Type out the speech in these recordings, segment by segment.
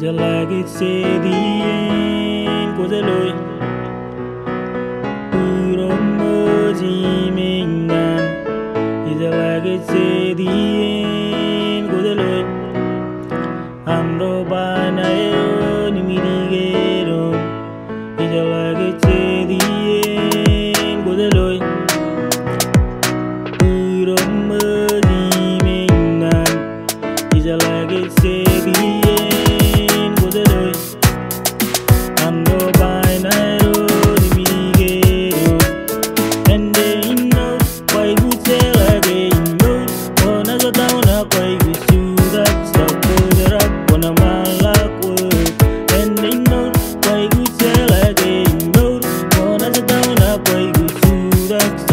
Just like it say the end Cause I love Put on more like it say the end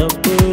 up.